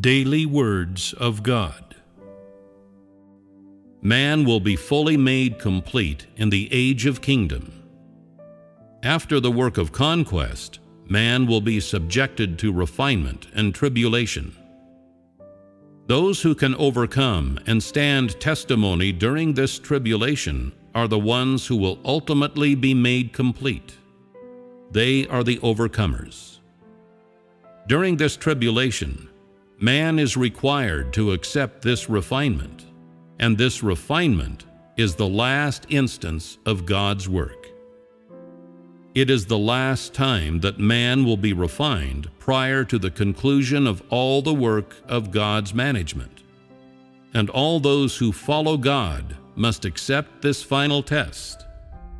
Daily Words of God. Man will be fully made complete in the age of kingdom. After the work of conquest, man will be subjected to refinement and tribulation. Those who can overcome and stand testimony during this tribulation are the ones who will ultimately be made complete. They are the overcomers. During this tribulation, man is required to accept this refinement, and this refinement is the last instance of God's work. It is the last time that man will be refined prior to the conclusion of all the work of God's management. And all those who follow God must accept this final test,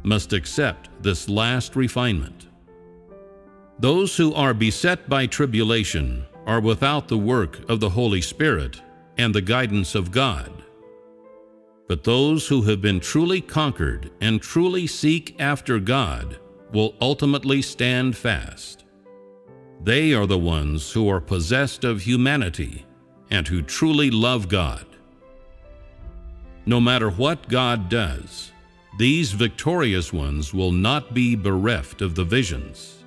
must accept this last refinement. Those who are beset by tribulation are without the work of the Holy Spirit and the guidance of God. But those who have been truly conquered and truly seek after God will ultimately stand fast. They are the ones who are possessed of humanity and who truly love God. No matter what God does, these victorious ones will not be bereft of the visions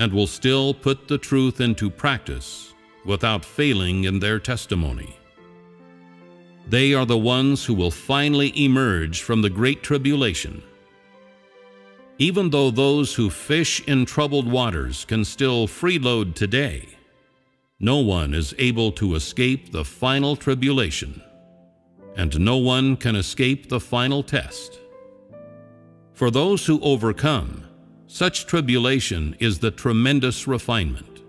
and will still put the truth into practice without failing in their testimony. They are the ones who will finally emerge from the Great Tribulation. Even though those who fish in troubled waters can still freeload today, no one is able to escape the final tribulation, and no one can escape the final test. For those who overcome, such tribulation is the tremendous refinement.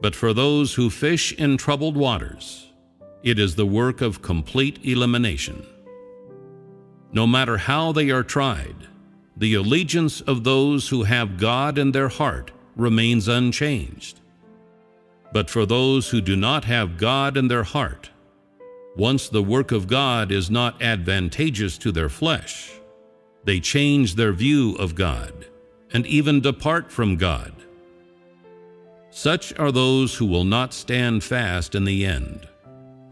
But for those who fish in troubled waters, it is the work of complete elimination. No matter how they are tried, the allegiance of those who have God in their heart remains unchanged. But for those who do not have God in their heart, once the work of God is not advantageous to their flesh, they change their view of God and even depart from God. Such are those who will not stand fast in the end,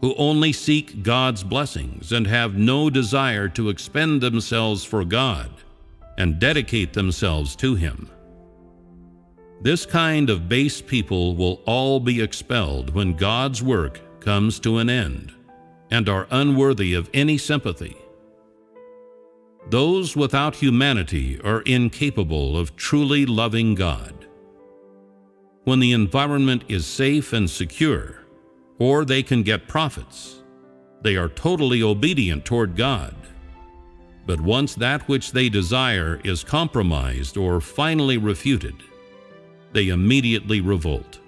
who only seek God's blessings and have no desire to expend themselves for God and dedicate themselves to Him. This kind of base people will all be expelled when God's work comes to an end and are unworthy of any sympathy. Those without humanity are incapable of truly loving God. When the environment is safe and secure, or they can get profits, they are totally obedient toward God. But once that which they desire is compromised or finally refuted, they immediately revolt.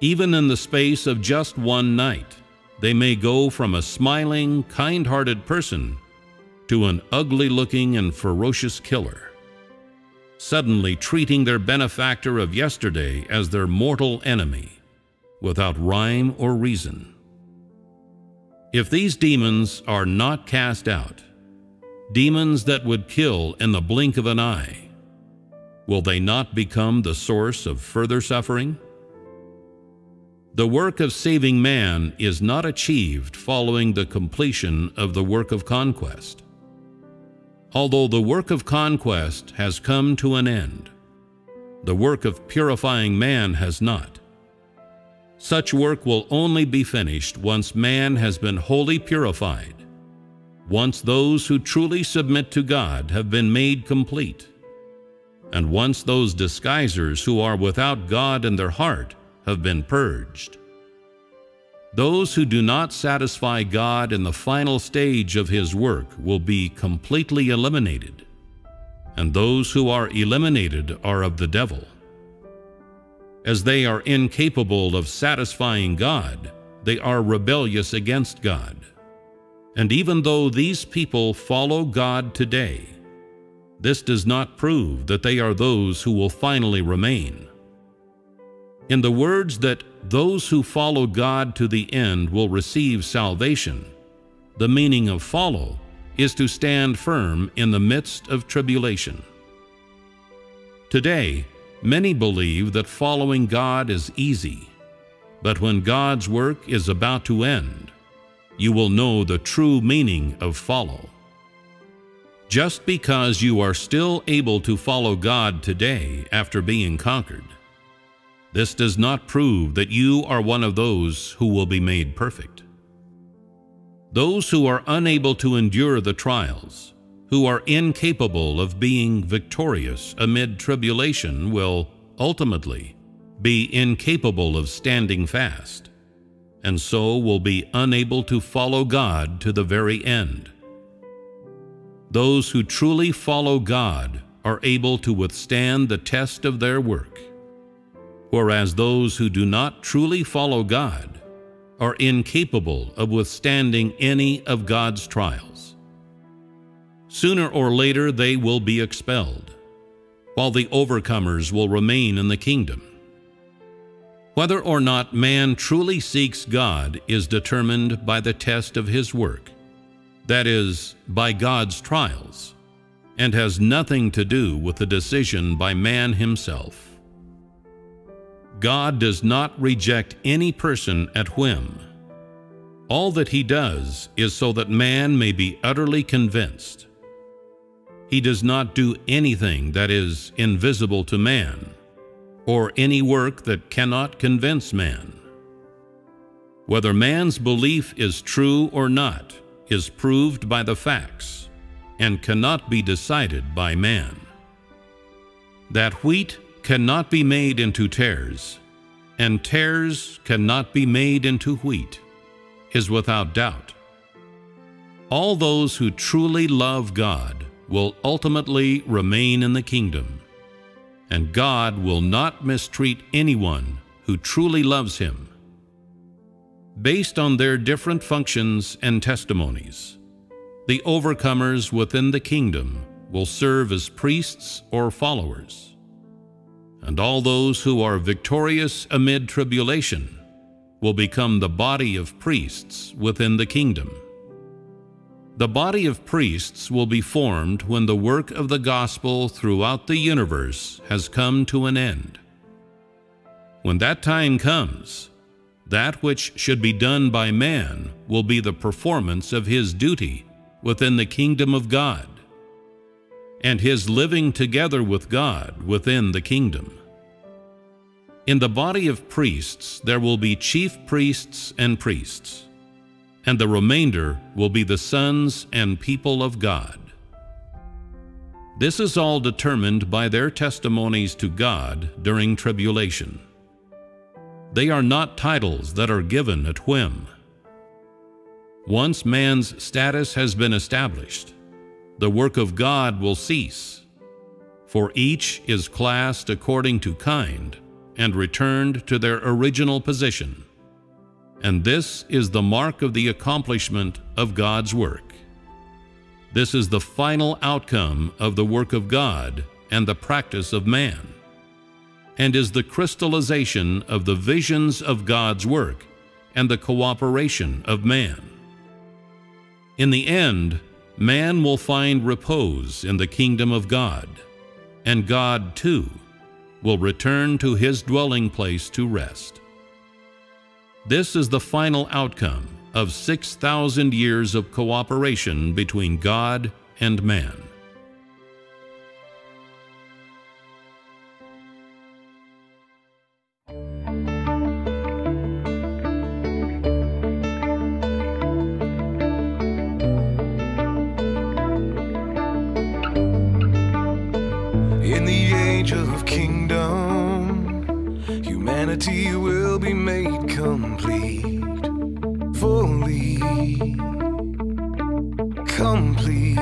Even in the space of just one night, they may go from a smiling, kind-hearted person to an ugly-looking and ferocious killer, suddenly treating their benefactor of yesterday as their mortal enemy, without rhyme or reason. If these demons are not cast out, demons that would kill in the blink of an eye, will they not become the source of further suffering? The work of saving man is not achieved following the completion of the work of conquest although the work of conquest has come to an end. The work of purifying man has not. Such work will only be finished once man has been wholly purified, once those who truly submit to God have been made complete, and once those disguisers who are without God in their heart have been purged. Those who do not satisfy God in the final stage of His work will be completely eliminated, and those who are eliminated are of the devil. As they are incapable of satisfying God, they are rebellious against God. And even though these people follow God today, this does not prove that they are those who will finally remain. In the words that those who follow God to the end will receive salvation. The meaning of follow is to stand firm in the midst of tribulation. Today, many believe that following God is easy. But when God's work is about to end, you will know the true meaning of follow. Just because you are still able to follow God today after being conquered, this does not prove that you are one of those who will be made perfect. Those who are unable to endure the trials, who are incapable of being victorious amid tribulation, will ultimately be incapable of standing fast, and so will be unable to follow God to the very end. Those who truly follow God are able to withstand the test of their work, whereas those who do not truly follow God are incapable of withstanding any of God's trials. Sooner or later they will be expelled, while the overcomers will remain in the kingdom. Whether or not man truly seeks God is determined by the test of his work, that is, by God's trials, and has nothing to do with the decision by man himself. God does not reject any person at whim. All that he does is so that man may be utterly convinced. He does not do anything that is invisible to man, or any work that cannot convince man. Whether man's belief is true or not is proved by the facts and cannot be decided by man. That wheat cannot be made into tares, and tares cannot be made into wheat, is without doubt. All those who truly love God will ultimately remain in the kingdom, and God will not mistreat anyone who truly loves Him. Based on their different functions and testimonies, the overcomers within the kingdom will serve as priests or followers and all those who are victorious amid tribulation will become the body of priests within the kingdom. The body of priests will be formed when the work of the gospel throughout the universe has come to an end. When that time comes, that which should be done by man will be the performance of his duty within the kingdom of God and his living together with God within the kingdom. In the body of priests there will be chief priests and priests, and the remainder will be the sons and people of God. This is all determined by their testimonies to God during tribulation. They are not titles that are given at whim. Once man's status has been established, the work of God will cease, for each is classed according to kind and returned to their original position. And this is the mark of the accomplishment of God's work. This is the final outcome of the work of God and the practice of man, and is the crystallization of the visions of God's work and the cooperation of man. In the end, man will find repose in the kingdom of God, and God, too, will return to his dwelling place to rest. This is the final outcome of 6,000 years of cooperation between God and man. Humanity will be made complete, fully complete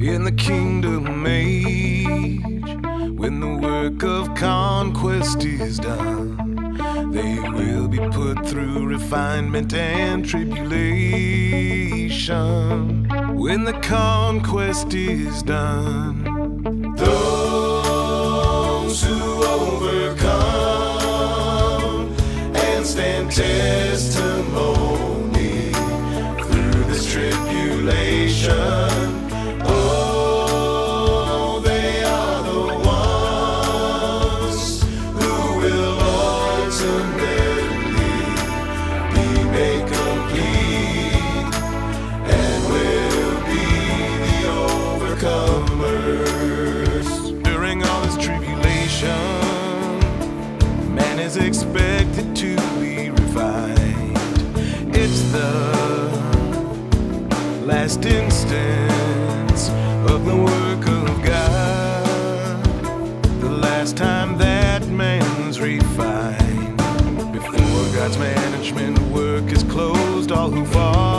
in the kingdom age. When the work of conquest is done, they will be put through refinement and tribulation. When the conquest is done, those who stand testimony through this tribulation. instance of the work of God. The last time that man's refined, before God's management work is closed, all who fall.